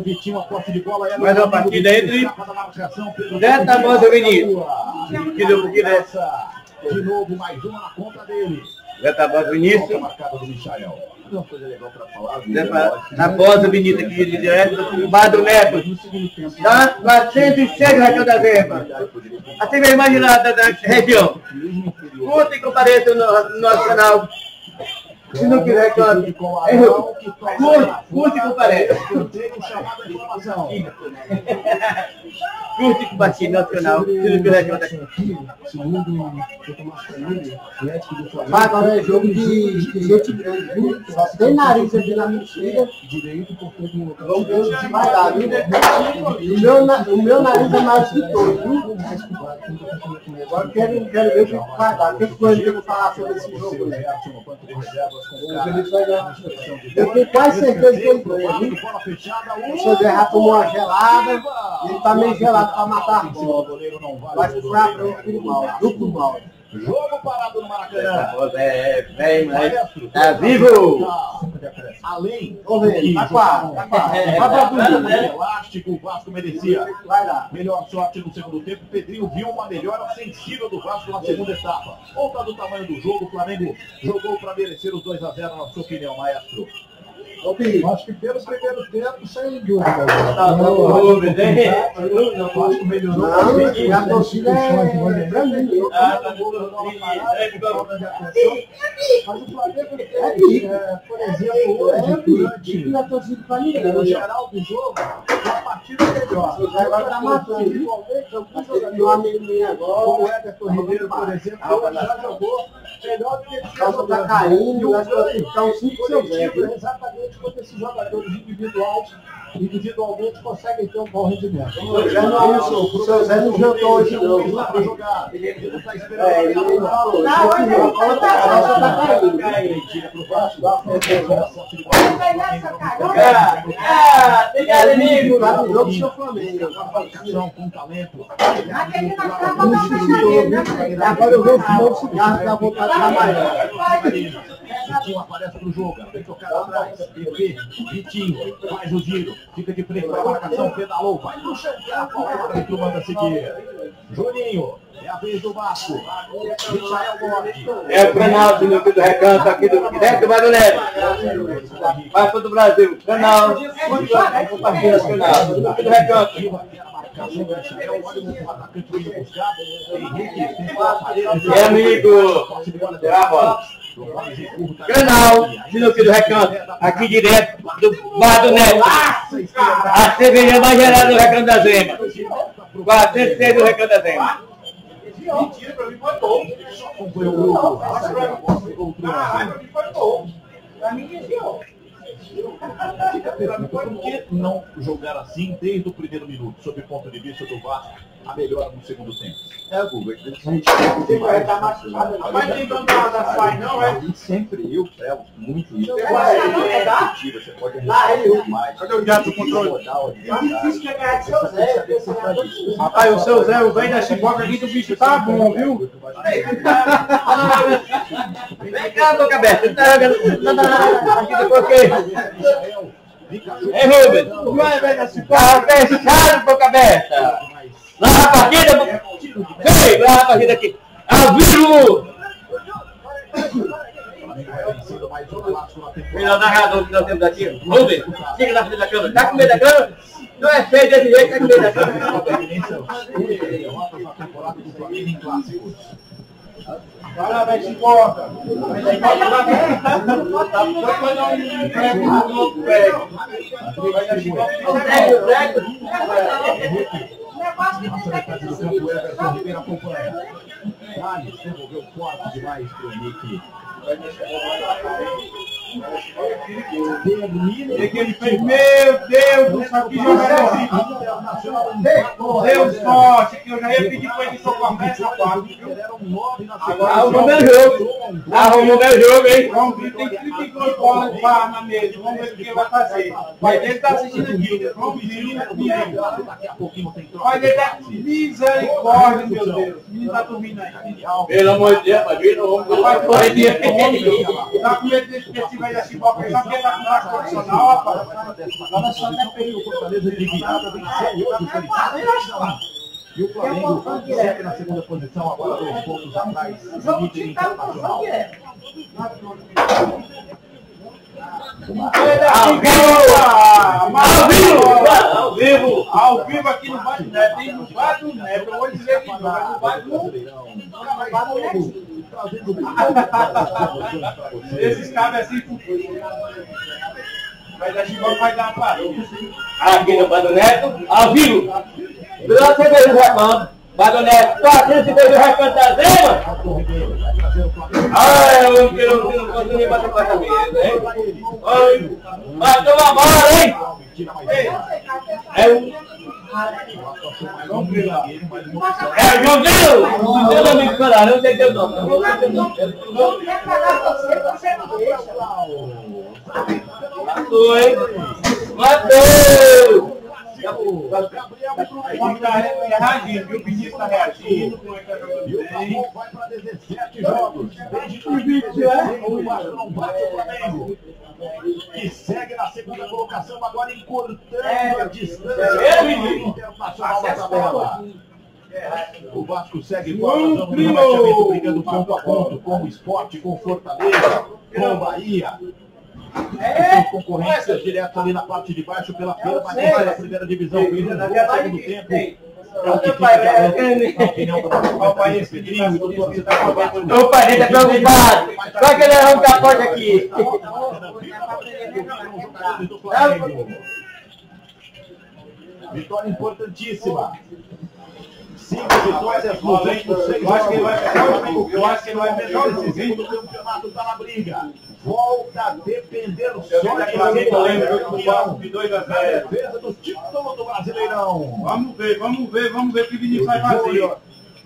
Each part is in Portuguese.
Vitinho, a posse de bola. é Mais uma partida entre Zé Tabosa e Vinícius. Que deu que nessa. De novo, mais uma na conta dele. Zé Tabosa e Vinícius. marcada do Michael. Uma coisa legal para falar. Zé Tabosa e Vinícius aqui de direto do Bar do Neto. Da 406 Raquel da Zemba. Assim mais lá da, da região. Curta e compareça no, no nosso canal. Se não quiser, cante. Curte, curte e comparece. Curte compartilhe no canal. Se não quiser, cante. Mas agora é jogo de gente grande? Só tem nariz aqui na mentira. Direito por todo mundo. Vamos ver o que vai dar, viu? O meu, na- o meu nariz é mais que todo? Agora quero, ver o que vai dar. Coisa que eu vou falar sobre esse jogo. Né? Eu tenho quase certeza que ele ganha, viu? O seu Guerra tomou uma gelada, ele tá meio gelado pra matar a O bola. goleiro não Vai vale. furar pro mal, duplo mal. Jogo parado no Maracanã. É velho, mas tá vivo. Além Vamos ver, tá tá. É, Vai pra elástico, o Vasco merecia. Vai lá. Melhor sorte no segundo tempo. Pedrinho viu uma melhora sensível do Vasco na segunda etapa. Outra do tamanho do jogo. O Flamengo jogou para merecer os 2 a 0 na sua opinião, maestro. Ô, Acho que pelo primeiro tempo, sem dúvida. Tá bom, Ô, Bezerra. Eu acho que melhorou. Não, e a torcida é grande. Ah, tá Mas o Flamengo tem, É pique. é, por exemplo, É, hoje, Pi, durante Pi não é torcida pra no geral do jogo, a partida é melhor. O Zé vai tá matando, viu? Individualmente, alguns Tem um jogadores, amigo meu como o agora, Everton Ribeiro, por exemplo, já jogou melhor do que o tinha calça tá jogado. caindo, E o ganho ficar uns 5 seus Zé, coletivo é viu? exatamente quando esses jogadores individuais, individualmente conseguem ter um bom rendimento. O Zé não, o seu Zé não jantou hoje não, viu? Está para jogar. Ele está esperando. É, ele não falou. Não, hoje ele calça tá Vasco. Dá uma de bola. Ah, ah, obrigado, amigo. Tá no jogo do seu Flamengo. Marcação com talento. Agora eu vou fumar um cigarro pra voltar a trabalhar. Vitinho aparece pro jogo. Vem tocar atrás. PP. Vitinho. Faz o giro. Fica de frente para a marcação. Pedalou. Vai no chão. O árbitro manda seguir. Juninho. É a vez do Vasco. Michael Gomes. É o canal do meu do recanto aqui do direto do Bar do Brasil. Canal. Compartilha esse canal. Meu do recanto. É amigo. É a bola. Canal Sinuque do Recanto, aqui direto do Bar do Neto. A cerveja mais gelada do Recanto da Zema. 406 do Recanto da Zema. Mentira, pra mim foi bom. Pra mim foi bom. Pra mim não jogar assim desde o primeiro minuto, sob o ponto de vista do Vasco, a melhora no segundo tempo? É, Guga, a gente tem que estar machucado. Mas nem tanto nada faz, não, é? Sempre eu prezo muito isso. Você vai jogar? Você pode Ah, eu. mais. Cadê o gato do controle? É difícil ganhar de seu Zé. Rapaz, o seu Zé, o velho da chicoca aqui do bicho tá bom, viu? Vem cá, boca aberta. Tá. Aqui do coqueiro. Ei, Rubens. Não é velho da chicoca? Tá fechado, boca aberta. Lá a partida. boca- Ei, lá a partida aqui. Ao vivo. Melhor narrador que nós temos aqui. Rubens, fica na frente da câmera. Tá com medo da câmera? Não é feio desse jeito, tá com medo da câmera. Vai lá, velho chicoca. Thales devolveu forte demais pro Nick. E que ele fez, meu Deus, aqui jogador. Deus forte, que eu já ia pedir pra ele socorrer essa parte, viu? O nome é jogo. Arrumou meu jogo, hein? Vamos ver, tem 32 bolas para na mesa. Vamos ver o que ele vai fazer. Mas ele tá assistindo aqui. Vamos ver, Daqui a pouquinho tem troca. Mas ele é misericórdia, meu Deus. O menino tá dormindo aí. Pelo amor de Deus, mas Vai correr de Tá com medo desse festival só porque ele tá com mais profissional, rapaz. Agora só até período o Fortaleza venceu hoje o Corinthians. E o Flamengo segue na segunda posição, agora dois pontos atrás do líder internacional. Ao vivo! Ao vivo! Ao vivo! Aqui no Vale Neto, tem no Vale Neto, eu vou dizer que não, no Vale Esses cabos assim, vai dar Chicoca, vai dar uma parede. Aqui no Bado Neto, ao vivo! Durante você veio o reclamo. Bado Neto, 452 recanto da Zema! Ai, eu não quero, não posso nem bater com cabeça, hein? Ai, vai tomar bola, hein? É o... É João Deus! Meu amigo falar, não sei teu nome. Não sei teu nome. Matou, hein? Matou! Pode estar reagindo? O Vinícius está reagindo, tá E o. Flamengo vai para 17 jogos. Desde 2016, o Vasco não bate o Flamengo. E segue na segunda colocação, agora encurtando a distância do Internacional da tabela. O Vasco segue João no Grilo. rebaixamento, brigando ponto a ponto com o esporte, com Fortaleza, com Bahia. São concorrentes direto ali na parte de baixo pela permanência da primeira divisão. Grilo no segundo tempo. É o que fica na opinião do nosso e. O pai tá preocupado. Só que ele arranca a porta aqui. Flamengo. Vitória importantíssima. Cinco vitórias últimos seis Eu acho que ele vai pegar o. Eu acho que ele vai pegar o segundo campeonato está na briga. Volta a depender só de campeão. falo de 2 a Na 0. defesa do título do Brasileirão. Vamos ver, vamos ver, vamos ver o que o Vinícius vai fazer.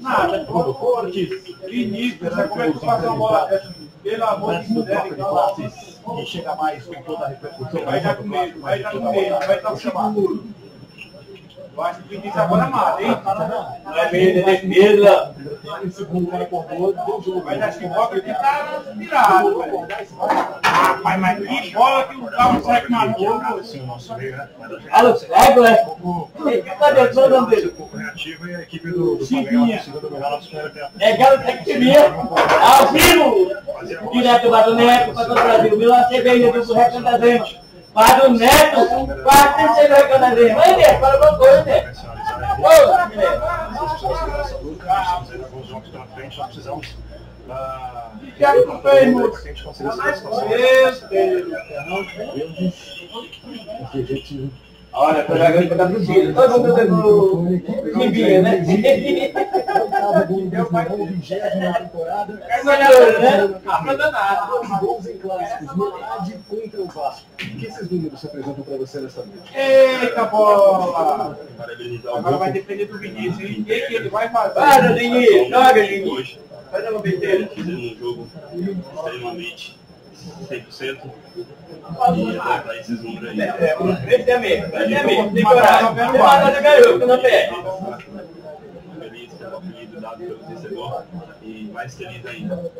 Nada, Bruno Cortes. Vinícius, você começa a passar uma bola. Pelo amor de Deus, passes. E chega mais com toda a repercussão. vai dar com medo, vai dar com medo, vai estar seguro. Eu acho que o Vinícius agora mata, hein? Não é meio de defesa. Em segundo vai por gol, deu jogo. Vai dar chicote, ele tá virado, velho. Rapaz, mas que bola que o carro sai com matou, Alô, cego, é? Cadê o nome dele? Reativo e a equipe do, do do tempo. É Galo Tectimia, ao vivo, direto do Bado Neto, para todo o Brasil. Milan cerveja do Recanto da Zema. E para coisa, Neto. Ô, Neto. Estamos aí alguns jogos pela frente, nós precisamos da... que é que tu fez, moço? que a gente consiga se esforçar. Meu Deus. Olha, tô jogando pra Chile. Todo mundo dando ribinha, né? Oitava gol do Brasileirão, vigésima temporada. É sonhador, né? Tá danado. Dois gols em clássicos, metade contra o Vasco. O esses números se apresentam para você nessa noite? Eita bola! O Agora vai depender do Vinícius, hein? O que que ele vai fazer? Para, Dini, joga. Hoje, Faz uma besteira. fizemos um jogo extremamente 100%. E aguardar esses números aí. É, esse é mesmo, esse é mesmo. Tem coragem. Você mata no garoto, não perde. Feliz pelo apelido dado pelo torcedor e mais feliz ainda.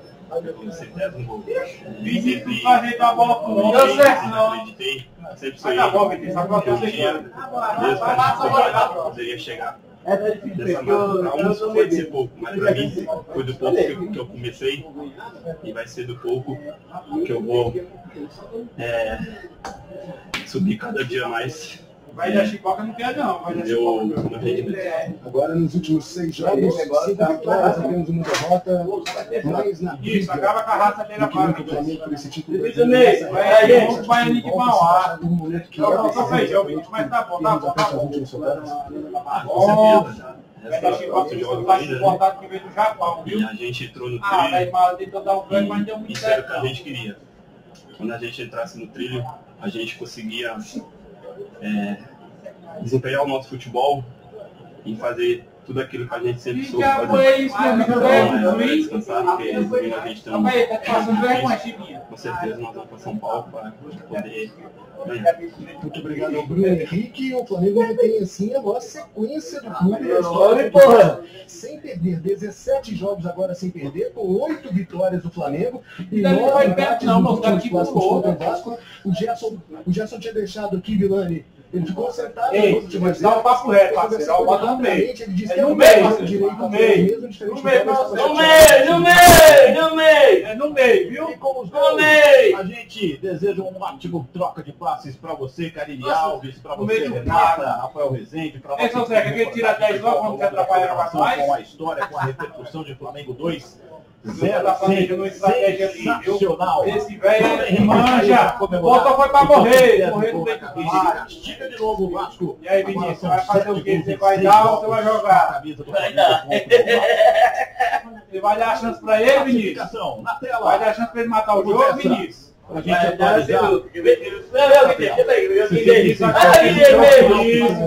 Vinícius vai ajeitar a bola pro homem. Deu certo, não. acreditei, sempre sonhei bom, Vinícius. Agora que eu sei dia que Deus para poderia chegar difícil, dessa. Pra eu uns pode ser pouco, mas pra mim foi do pouco que eu, que eu comecei e vai ser do pouco que eu vou é, subir cada dia mais Vai dar chicoca, não quer não. Vai dar meu, chicoca. rendimento. Agora, nos últimos seis jogos, cinco vitórias, apenas uma derrota. Mais na Isso, acaba com a raça dele do agora. o por esse título. Isso mesmo. Vai É, aí, vamos para ele de Mauá. Não, não, é só feijão, mas tá bom, tá bom, tá bom. Ah, Ó, com certeza. Vai dar Essa chicoca, ainda, né? importar que veio do Japão, E viu? a gente entrou no Ah, trilho mal, tentou dar um ganho, mas deu muito isso era o certo. que a gente queria. Quando a gente entrasse no trilho, a gente conseguia é, desempenhar o nosso futebol e fazer tudo aquilo que a gente sempre soube fazer. é? Então, É, Luiz? descansar, porque a gente tão Calma aí, tá te passando vergonha, Chiquinha. com certeza nós vamos para São Paulo para poder. Muito obrigado ao Bruno Henrique. O Flamengo mantém assim a maior sequência do clube na Olha, história. porra. Sem perder, 17 jogos agora sem perder, com 8 vitórias do Flamengo e Não 9 vai empates mas tá contra o Vasco. O Gerson, o Gerson tinha deixado aqui, Vilani. Ele ficou sentado Ei, últimas dá um papo reto, parceiro, ó, bota no meio. Ele disse É no meio, no meio. No meio. No meio, no meio, no meio. É no meio, viu? E com os No meio. a gente deseja um ótimo troca de passes para você, Karine Alves, para você, Renata. Rafael Rezende, para Ei, São Zé, que aquele tira 10 logo, vamos atrapalhar trás? Com a história, com a repercussão de Flamengo 2. Você tá planejando uma estratégia ali? Sensacional. Esse velho manja. Volta foi pra morrer. Morrer no meio do campo. Castiga de novo o Vasco. E aí, Vinícius, vai fazer o quê? Você vai dar ou você vai a jogar? Vai dar. Você vai dar a chance pra ele, Vinícius? Na Vai tela. dar a chance pra ele matar o jogo. Vinícius? Pra gente Vai dar, atualizar. Silvio. Vê- vê- vê o que tem, deixa aí, vê o que tem. Isso aqui Guilherme, jogo, isso. Mais um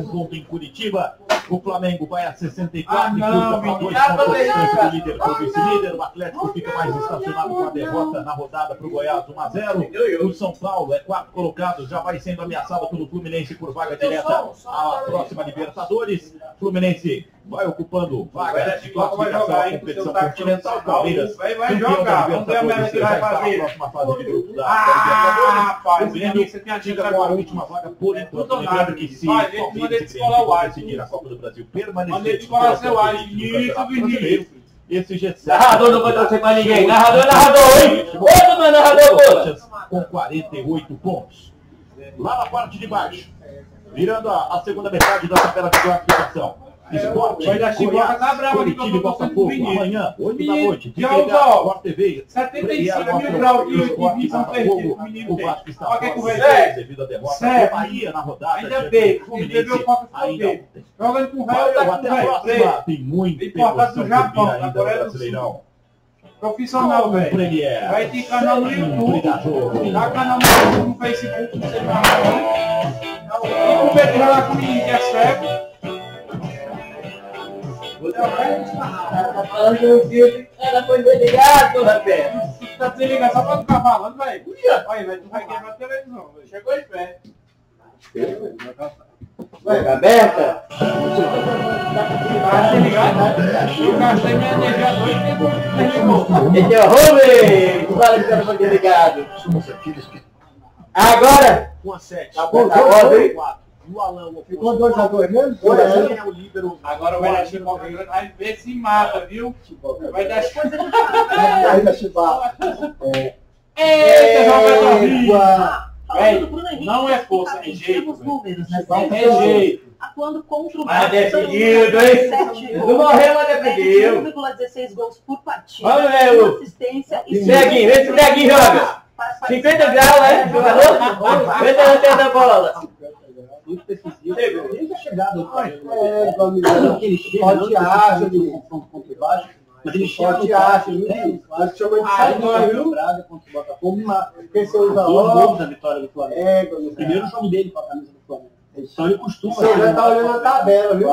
ponto em Curitiba. O Flamengo vai a 64 Ah, e não, curta para dois Ah, pontos do líder para o vice-líder. O Atlético fica mais estacionado com a derrota na rodada para o Goiás 1 a 0. O São Paulo é quarto colocado, já vai sendo ameaçado pelo Fluminense por vaga direta à próxima Libertadores. Fluminense vai ocupando vaga de Vai classificação jogar, à competição continental. Palmeiras Vai, vai jogar. Vamos ver Libertadores, que vai fazer. próxima fase de grupo da, Ah, rapaz, O Grêmio fica com a última vaga por enquanto. Tudo Lembrando nada, que se e ele descolar o ar, conseguir a. Copa do Brasil permanecer Manda ele descolar seu ar, Vinícius, Vinícius. Esse G7 Narrador não vai torcer pra ninguém. Narrador, narrador, hein? Outro meu narrador, com 48 pontos. Lá na parte de baixo, virando a, a segunda metade da tabela de classificação. Esporte, Vai dar chicoca, tá bravo aqui, torcendo pro Vinícius. amanhã, 8 da Menino, noite. Sport TV. 75 mil graus de Botafogo. perdido, o menino O. Vasco está Olha o que vai ver. devido à derrota do Bahia na rodada. Ainda bem, Fluminense. bebeu coca com Ainda. Jogando com o velho, Valeu, tá com o próxima. Tem muito Importado do Japão, ainda Coreia do Sul. Profissional, velho. Vai ter canal no YouTube. Dá canal no YouTube, no Facebook, no celular. E com o Pedro lá com o menino que é cego. Tá falando que o filme, ela foi desligado, rapaz. Tu tá desligado só pra ficar falando, velho. Olha, velho, tu vai quebrar a televisão. Chegou em pé. Vai, aberta. Tá desligado? Eu gastei minha energia dois tempos. Desligou. Esse é o Rubem. Fala que o telefone desligado. Agora. Com a 7. Tá bom, tá bom, hein? O Alan, o Ficou 2 a 2 mesmo? Quem 2 a 0. é o líbero? Agora vai dar chicoca grande, vai ver se mata, viu? Vai dar chicoca. Ainda Chibata. Eita, jogador! Égua. Velho, não é força, é jeito, números, né? É jeito. Atuando contra o Mas decidido, hein? 17 Não morreu, mas decidiu. 1,16 gols por partida, Vamos ver, Lu. assistência e Neguinho, vê se o Neguinho joga. Para as 50 graus, né? Jogador? Vê se ele da bola. Do Flamengo. É, vamos Não que ele chega, ele ele- no confronto contra o Vasco, mas ele chega clássico, viu? né? Que chama de agora, viu? Contra o Botafogo, uma, Quem você usa logo? da vitória do Flamengo. É, O primeiro jogo dele com a camisa do Flamengo. Então ele costuma... Você já tá olhando a tabela, viu?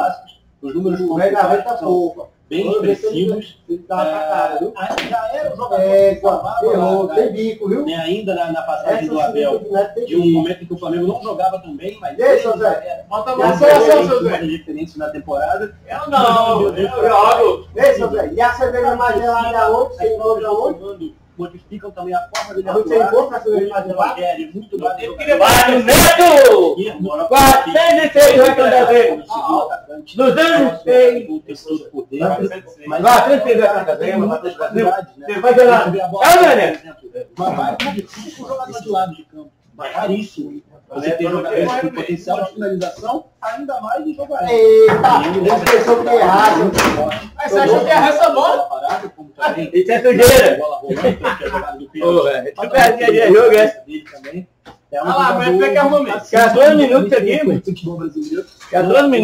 Os números O contra velho o da Vasco reta pouca. Bem expressivos. Ah, Já era um jogador É, errou, lá, tem bico, viu? né, ainda na, na passagem Essa do Abel. tem De um momento em que o Flamengo não jogava tão bem, mas E aí, seu Zé? Bota a E seleção, seu Zé? Diferentes na temporada. Eu não, eu jogo. Ei, seu Zé, e a cerveja mais gelada aonde? Você encontra aonde? Modificam também a forma dele Aonde você encontra a cerveja mais O gelada? Rogério, muito Vai no Neto! 406 vai cada vez. Dos anos seis. Mas Vai, 36 vai cada vez. Você vai ver lá. É, Mané? Mas vai cinco jogadores de lado de campo. Mas raríssimo. Você tem jogadores com potencial de finalização, ainda mais em jogo aéreo. Eita, você pensou que é errado. Aí você achou que ia essa bola? Isso é sujeira. Que é a velho. Tu perde de jogo, é? É um Olha lá, mas que arrumou mesmo. 14 minutos aqui, mano. Futebol brasileiro. 14 minutos.